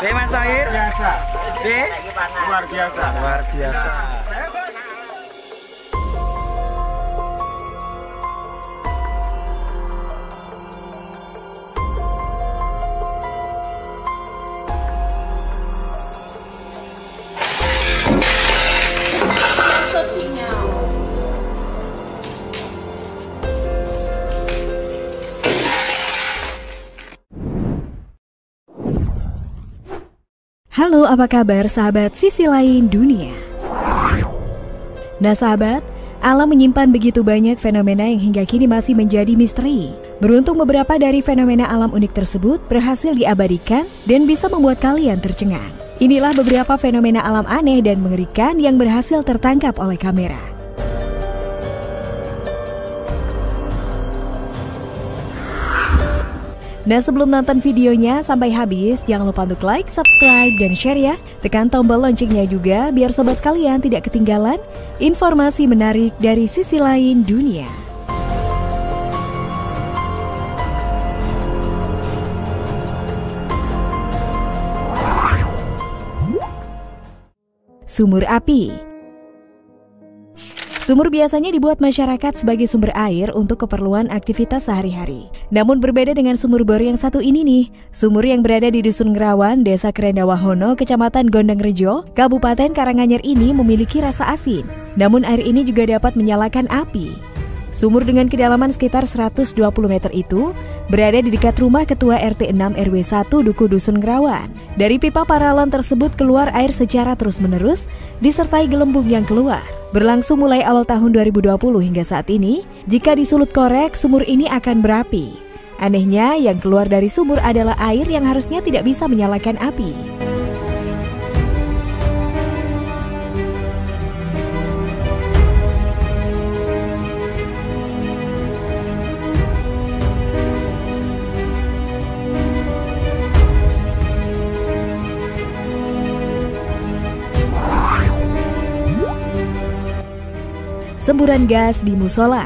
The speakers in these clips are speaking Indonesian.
B Mas Tohir? Biasa. B? Luar biasa. Luar biasa. Halo, apa kabar sahabat sisi lain dunia? Nah sahabat, alam menyimpan begitu banyak fenomena yang hingga kini masih menjadi misteri. Beruntung beberapa dari fenomena alam unik tersebut berhasil diabadikan dan bisa membuat kalian tercengang. Inilah beberapa fenomena alam aneh dan mengerikan yang berhasil tertangkap oleh kamera. Nah sebelum nonton videonya sampai habis, jangan lupa untuk like, subscribe, dan share ya. Tekan tombol loncengnya juga biar sobat sekalian tidak ketinggalan informasi menarik dari sisi lain dunia. Sumur api Sumur biasanya dibuat masyarakat sebagai sumber air untuk keperluan aktivitas sehari-hari. Namun berbeda dengan sumur bor yang satu ini nih, sumur yang berada di Dusun Ngerawan, Desa Kerendawahono, Kecamatan Gondangrejo, Kabupaten Karanganyar ini memiliki rasa asin. Namun air ini juga dapat menyalakan api. Sumur dengan kedalaman sekitar 120 meter itu berada di dekat rumah Ketua RT 6 RW 1 Duku Dusun Ngerawan. Dari pipa paralon tersebut keluar air secara terus-menerus disertai gelembung yang keluar. Berlangsung mulai awal tahun 2020 hingga saat ini, jika disulut korek, sumur ini akan berapi. Anehnya, yang keluar dari sumur adalah air yang harusnya tidak bisa menyalakan api. Semburan gas di musola.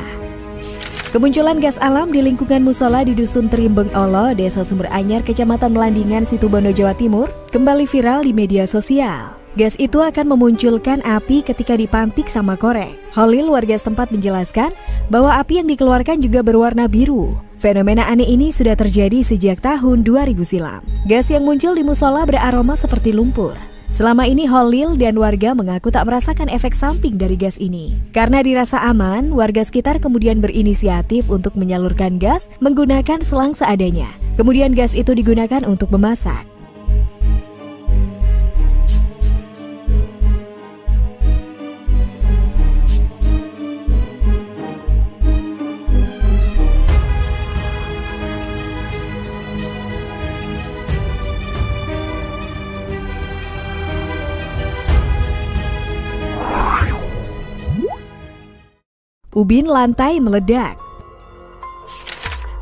Kemunculan gas alam di lingkungan musola di Dusun Terimbeng Olo, Desa Sumber Anyar, Kecamatan Melandingan, Situbondo, Jawa Timur, kembali viral di media sosial. Gas itu akan memunculkan api ketika dipantik sama korek. Holil warga setempat menjelaskan bahwa api yang dikeluarkan juga berwarna biru. Fenomena aneh ini sudah terjadi sejak tahun 2000 silam. Gas yang muncul di musola beraroma seperti lumpur. Selama ini Holil dan warga mengaku tak merasakan efek samping dari gas ini. Karena dirasa aman, warga sekitar kemudian berinisiatif untuk menyalurkan gas menggunakan selang seadanya. Kemudian gas itu digunakan untuk memasak. Ubin lantai meledak.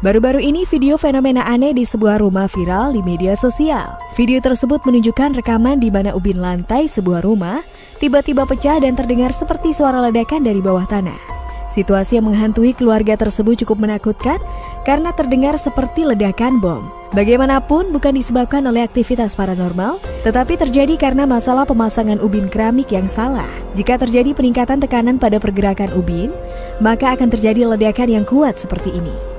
Baru-baru ini video fenomena aneh di sebuah rumah viral di media sosial. Video tersebut menunjukkan rekaman di mana ubin lantai sebuah rumah tiba-tiba pecah dan terdengar seperti suara ledakan dari bawah tanah. Situasi yang menghantui keluarga tersebut cukup menakutkan karena terdengar seperti ledakan bom. Bagaimanapun bukan disebabkan oleh aktivitas paranormal, tetapi terjadi karena masalah pemasangan ubin keramik yang salah. Jika terjadi peningkatan tekanan pada pergerakan ubin, maka akan terjadi ledakan yang kuat seperti ini.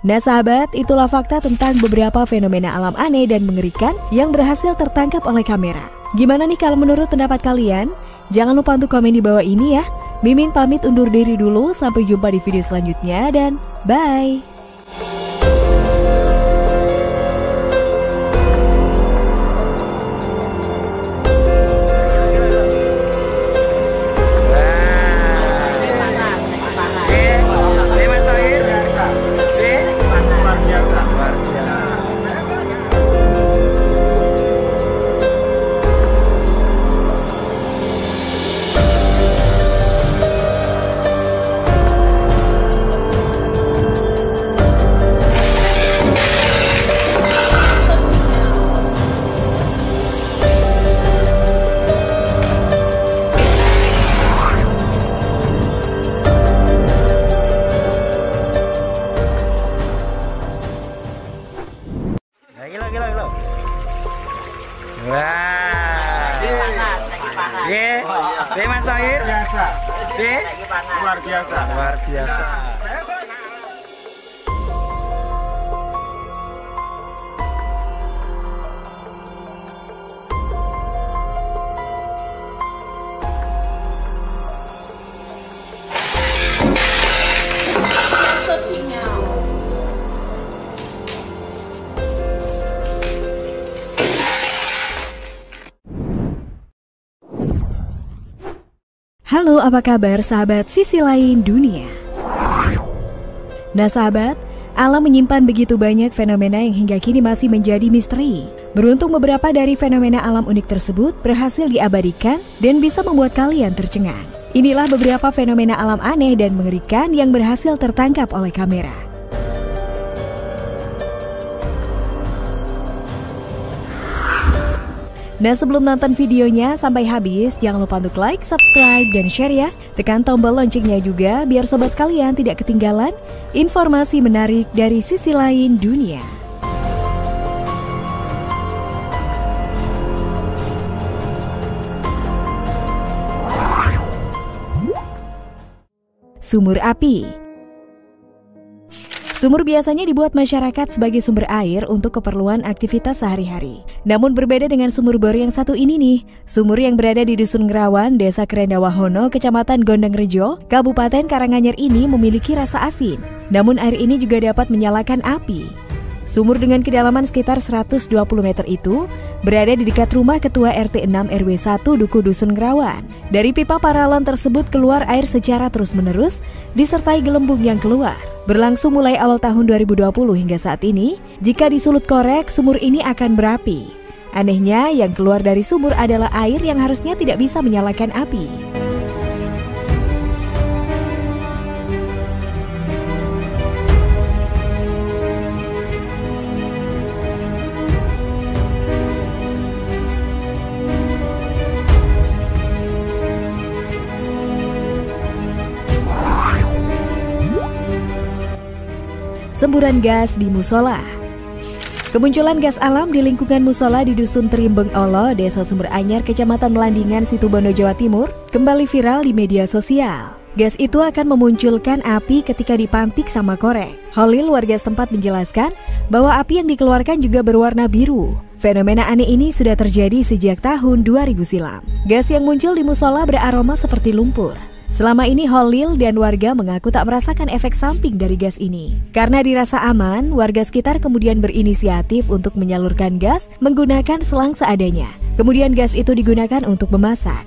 Nah sahabat, itulah fakta tentang beberapa fenomena alam aneh dan mengerikan yang berhasil tertangkap oleh kamera. Gimana nih kalau menurut pendapat kalian? Jangan lupa untuk komen di bawah ini ya. Mimin pamit undur diri dulu, sampai jumpa di video selanjutnya dan bye! Lagi lo, gila, gila. Wah. Lagi panas, lagi panas. Ye, ye Mas Tohir. biasa Ye, Lagi panas. luar biasa luar biasa. Halo, apa kabar sahabat sisi lain dunia? Nah sahabat, alam menyimpan begitu banyak fenomena yang hingga kini masih menjadi misteri. Beruntung beberapa dari fenomena alam unik tersebut berhasil diabadikan dan bisa membuat kalian tercengang. Inilah beberapa fenomena alam aneh dan mengerikan yang berhasil tertangkap oleh kamera. Nah sebelum nonton videonya sampai habis, jangan lupa untuk like, subscribe, dan share ya. Tekan tombol loncengnya juga biar sobat sekalian tidak ketinggalan informasi menarik dari sisi lain dunia. Sumur api Sumur biasanya dibuat masyarakat sebagai sumber air untuk keperluan aktivitas sehari-hari. Namun berbeda dengan sumur bor yang satu ini nih, sumur yang berada di Dusun Ngerawan, Desa Kerendawahono, Kecamatan Gondang Rejo, Kabupaten Karanganyar ini memiliki rasa asin. Namun air ini juga dapat menyalakan api. Sumur dengan kedalaman sekitar 120 meter itu berada di dekat rumah Ketua RT 6 RW 1 Duku Dusun Ngerawan. Dari pipa paralon tersebut keluar air secara terus-menerus disertai gelembung yang keluar. Berlangsung mulai awal tahun 2020 hingga saat ini, jika disulut korek, sumur ini akan berapi. Anehnya, yang keluar dari sumur adalah air yang harusnya tidak bisa menyalakan api. Semburan gas di musola. Kemunculan gas alam di lingkungan musola di Dusun Trimbeng Olo, Desa Sumber Anyar, Kecamatan Melandingan, Situbondo, Jawa Timur, kembali viral di media sosial. Gas itu akan memunculkan api ketika dipantik sama korek. Holil warga setempat menjelaskan bahwa api yang dikeluarkan juga berwarna biru. Fenomena aneh ini sudah terjadi sejak tahun 2000 silam. Gas yang muncul di musola beraroma seperti lumpur. Selama ini Holil dan warga mengaku tak merasakan efek samping dari gas ini. Karena dirasa aman, warga sekitar kemudian berinisiatif untuk menyalurkan gas menggunakan selang seadanya. Kemudian gas itu digunakan untuk memasak.